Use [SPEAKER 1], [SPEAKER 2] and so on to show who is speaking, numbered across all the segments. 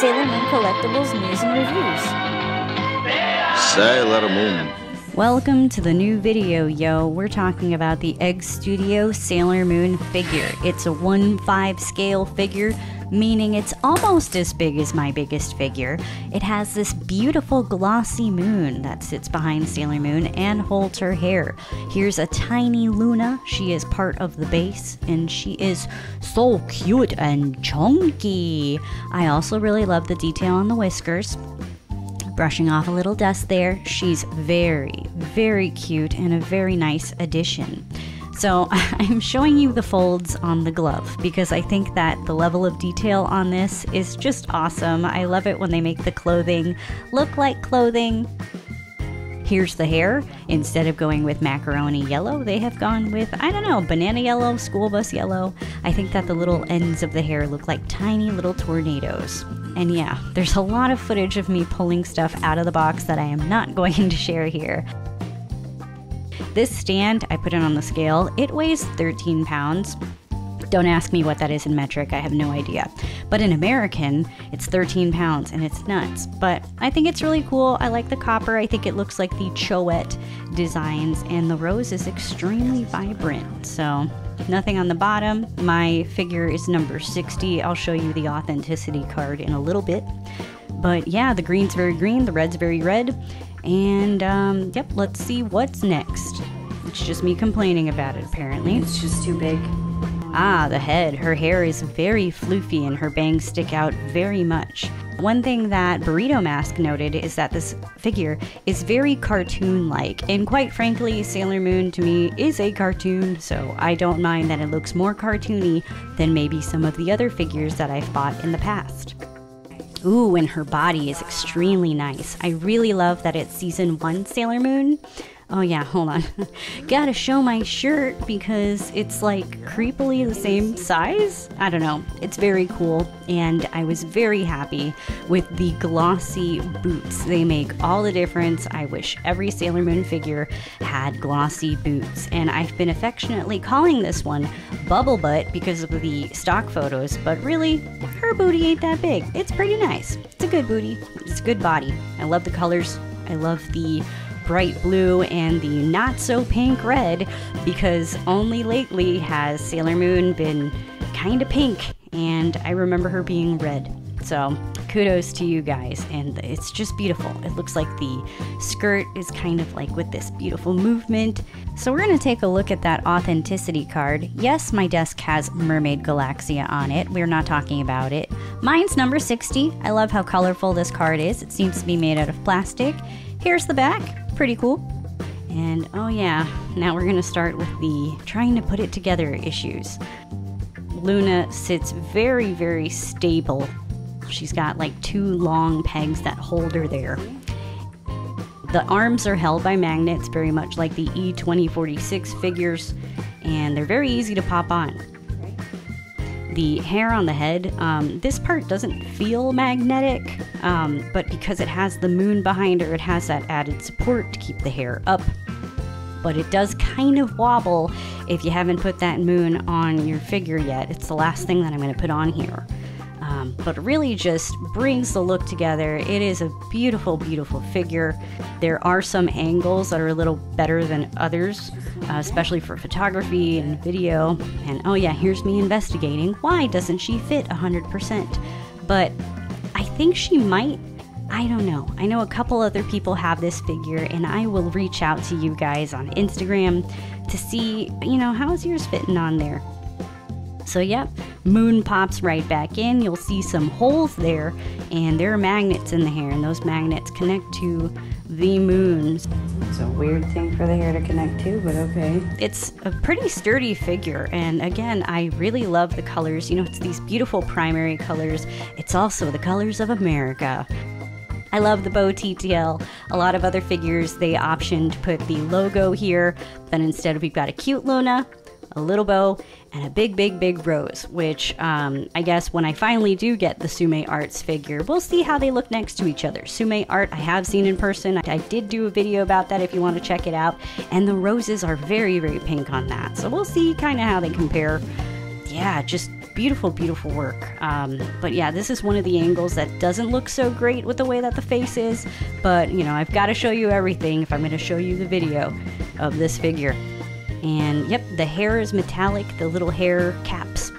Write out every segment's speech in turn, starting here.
[SPEAKER 1] Sailor Moon Collectibles news and reviews.
[SPEAKER 2] Sailor Moon.
[SPEAKER 1] Welcome to the new video, yo. We're talking about the Egg Studio Sailor Moon figure. It's a 1-5 scale figure, meaning it's almost as big as my biggest figure. It has this beautiful glossy moon that sits behind Sailor Moon and holds her hair. Here's a tiny Luna. She is part of the base, and she is so cute and chunky. I also really love the detail on the whiskers brushing off a little dust there. She's very, very cute and a very nice addition. So I'm showing you the folds on the glove because I think that the level of detail on this is just awesome. I love it when they make the clothing look like clothing. Here's the hair. Instead of going with macaroni yellow, they have gone with, I don't know, banana yellow, school bus yellow. I think that the little ends of the hair look like tiny little tornadoes. And yeah, there's a lot of footage of me pulling stuff out of the box that I am not going to share here. This stand, I put it on the scale, it weighs 13 pounds. Don't ask me what that is in metric, I have no idea. But in American, it's 13 pounds and it's nuts. But I think it's really cool. I like the copper. I think it looks like the Choette designs, and the rose is extremely vibrant. So nothing on the bottom. My figure is number 60. I'll show you the authenticity card in a little bit. But yeah, the green's very green, the red's very red. And um, yep, let's see what's next. It's just me complaining about it, apparently.
[SPEAKER 3] It's just too big.
[SPEAKER 1] Ah, the head. Her hair is very floofy and her bangs stick out very much. One thing that Burrito Mask noted is that this figure is very cartoon like, and quite frankly, Sailor Moon to me is a cartoon, so I don't mind that it looks more cartoony than maybe some of the other figures that I've bought in the past. Ooh, and her body is extremely nice. I really love that it's season one Sailor Moon. Oh yeah, hold on. Gotta show my shirt because it's like creepily the same size. I don't know. It's very cool, and I was very happy with the glossy boots. They make all the difference. I wish every Sailor Moon figure had glossy boots, and I've been affectionately calling this one Bubble Butt because of the stock photos, but really, her booty ain't that big. It's pretty nice. It's a good booty. It's a good body. I love the colors. I love the bright blue and the not so pink red because only lately has Sailor Moon been kind of pink and I remember her being red. So kudos to you guys, and it's just beautiful. It looks like the skirt is kind of like with this beautiful movement. So we're gonna take a look at that authenticity card. Yes, my desk has Mermaid Galaxia on it. We're not talking about it. Mine's number 60. I love how colorful this card is. It seems to be made out of plastic. Here's the back. Pretty cool. And oh yeah, now we're gonna start with the trying to put it together issues. Luna sits very, very stable. She's got like two long pegs that hold her there. The arms are held by magnets, very much like the E2046 figures, and they're very easy to pop on. The hair on the head, um, this part doesn't feel magnetic, um, but because it has the moon behind her, it has that added support to keep the hair up. But it does kind of wobble if you haven't put that moon on your figure yet. It's the last thing that I'm going to put on here um, but really just brings the look together. It is a beautiful, beautiful figure. There are some angles that are a little better than others, uh, especially for photography and video. And oh, yeah, here's me investigating why doesn't she fit 100%? But think she might. I don't know. I know a couple other people have this figure, and I will reach out to you guys on Instagram to see, you know, how's yours fitting on there. So, yep, moon pops right back in. You'll see some holes there, and there are magnets in the hair, and those magnets connect to the moons.
[SPEAKER 3] It's a weird thing for the hair to connect to, but okay.
[SPEAKER 1] It's a pretty sturdy figure, and again, I really love the colors. You know, it's these beautiful primary colors. It's also the colors of America. I love the bow TTL. A lot of other figures, they option to put the logo here, but instead we've got a cute Luna, a little bow, and a big, big, big rose, which um, I guess when I finally do get the Sume Arts figure, we'll see how they look next to each other. Sume Art I have seen in person. I did do a video about that if you want to check it out. And the roses are very, very pink on that. So we'll see kind of how they compare. Yeah, just beautiful, beautiful work. Um, but yeah, this is one of the angles that doesn't look so great with the way that the face is. But you know, I've got to show you everything if I'm going to show you the video of this figure. And yep, the hair is metallic, the little hair caps.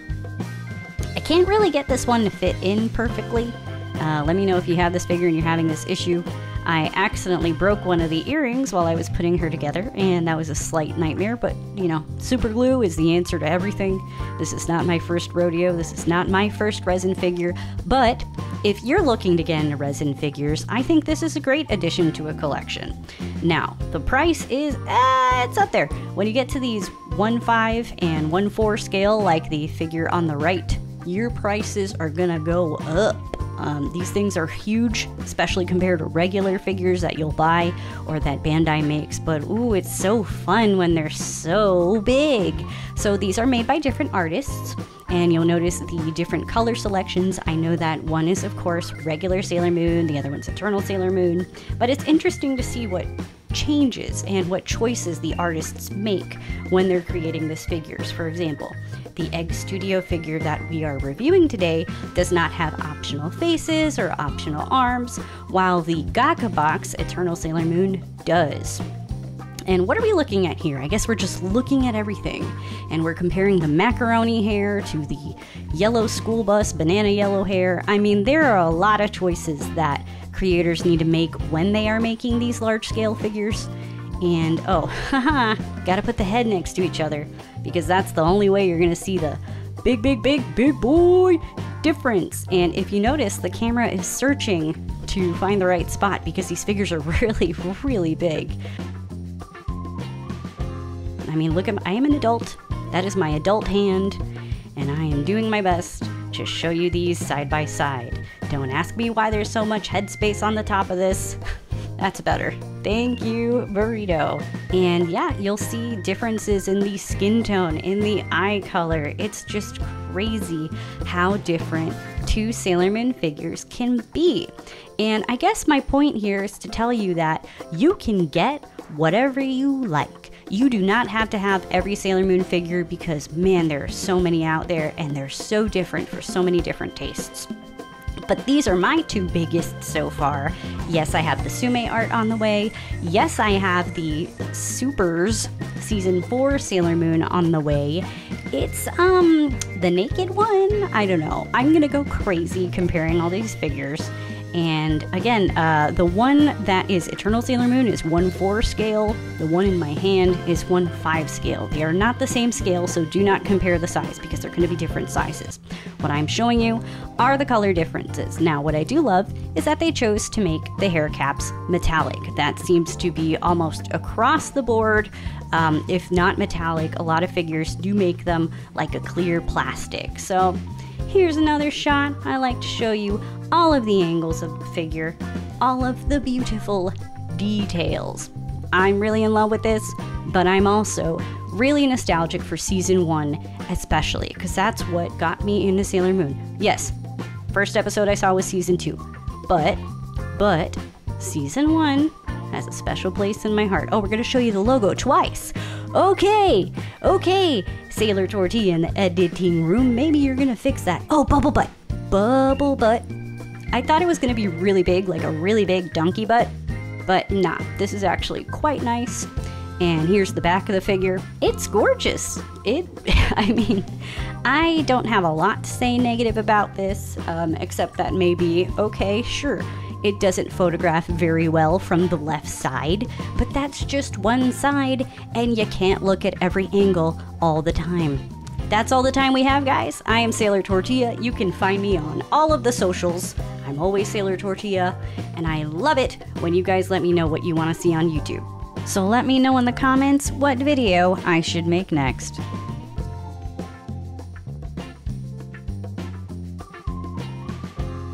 [SPEAKER 1] I can't really get this one to fit in perfectly. Uh, let me know if you have this figure and you're having this issue. I accidentally broke one of the earrings while I was putting her together, and that was a slight nightmare, but you know, super glue is the answer to everything. This is not my first rodeo, this is not my first resin figure, but if you're looking to get into resin figures, I think this is a great addition to a collection. Now, the price is, uh, it's up there. When you get to these 1.5 and 1.4 scale, like the figure on the right, your prices are gonna go up. Um, these things are huge, especially compared to regular figures that you'll buy or that Bandai makes. But ooh, it's so fun when they're so big. So these are made by different artists, and you'll notice the different color selections. I know that one is, of course, regular Sailor Moon, the other one's Eternal Sailor Moon. But it's interesting to see what changes and what choices the artists make when they're creating these figures. For example, the Egg Studio figure that we are reviewing today does not have optional faces or optional arms, while the Gakabox Eternal Sailor Moon does. And what are we looking at here? I guess we're just looking at everything. And we're comparing the macaroni hair to the yellow school bus banana yellow hair. I mean, there are a lot of choices that creators need to make when they are making these large scale figures. And oh, haha, gotta put the head next to each other because that's the only way you're gonna see the big, big, big, big boy difference. And if you notice, the camera is searching to find the right spot because these figures are really, really big. I mean, look, at I am an adult. That is my adult hand, and I am doing my best to show you these side by side. Don't ask me why there's so much headspace on the top of this. That's better. Thank you, Burrito. And yeah, you'll see differences in the skin tone, in the eye color. It's just crazy how different two Sailor Moon figures can be. And I guess my point here is to tell you that you can get whatever you like. You do not have to have every Sailor Moon figure because, man, there are so many out there and they're so different for so many different tastes. But these are my two biggest so far. Yes, I have the Sume art on the way. Yes, I have the Supers Season 4 Sailor Moon on the way. It's, um, the naked one? I don't know. I'm gonna go crazy comparing all these figures. And again, uh, the one that is Eternal Sailor Moon is 1 4 scale. The one in my hand is 1 5 scale. They are not the same scale, so do not compare the size because they're going to be different sizes. What I'm showing you are the color differences. Now, what I do love is that they chose to make the hair caps metallic. That seems to be almost across the board. Um, if not metallic, a lot of figures do make them like a clear plastic. So, Here's another shot. I like to show you all of the angles of the figure, all of the beautiful details. I'm really in love with this, but I'm also really nostalgic for season one, especially because that's what got me into Sailor Moon. Yes, first episode I saw was season two, but, but, season one has a special place in my heart. Oh, we're gonna show you the logo twice. Okay, okay, Sailor Tortilla in the editing room. Maybe you're gonna fix that. Oh, bubble butt, bubble butt. I thought it was gonna be really big, like a really big donkey butt, but nah, this is actually quite nice. And here's the back of the figure. It's gorgeous. It, I mean, I don't have a lot to say negative about this, um, except that maybe, okay, sure, it doesn't photograph very well from the left side, but that's just one side, and you can't look at every angle all the time. That's all the time we have, guys. I am Sailor Tortilla. You can find me on all of the socials. I'm always Sailor Tortilla, and I love it when you guys let me know what you want to see on YouTube. So let me know in the comments what video I should make next.